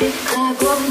как он